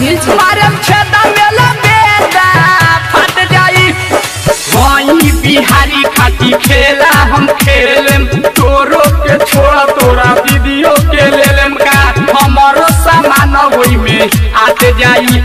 गेल छी बिहारी खाटी खेला हम खेलेम तोरो के छोड़ा तोरा वीडियो के लेलेम का हमरो सामान आते जाई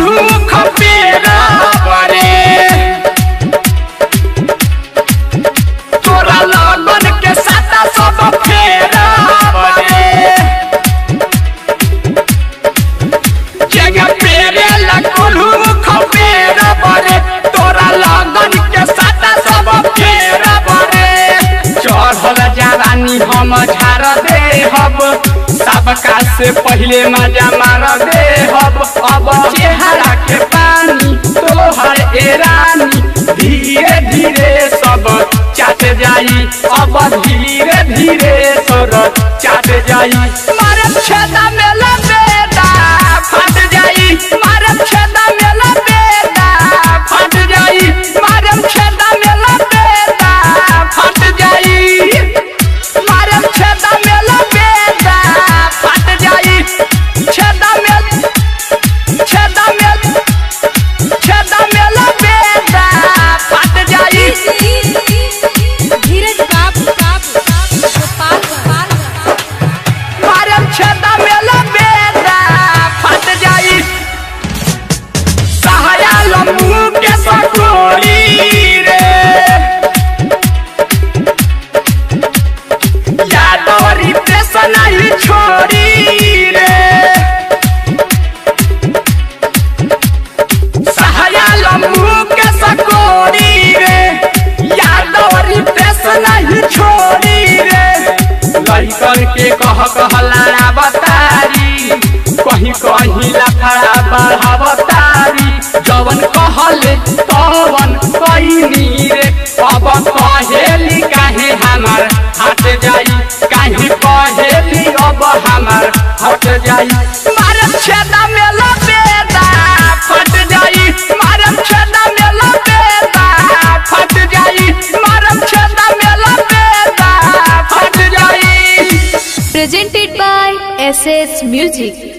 रूख मेरा से पहले मज़ा मारा दे हब अब चेहरा के पानी, तोहर एरानी धीरे धीरे सब चाट जाई, अब धीरे धीरे सर चाट जाई। के कह कहलारा बतारी। कहीं कहीं लफड़ा बढ़ावत presented by SS Music.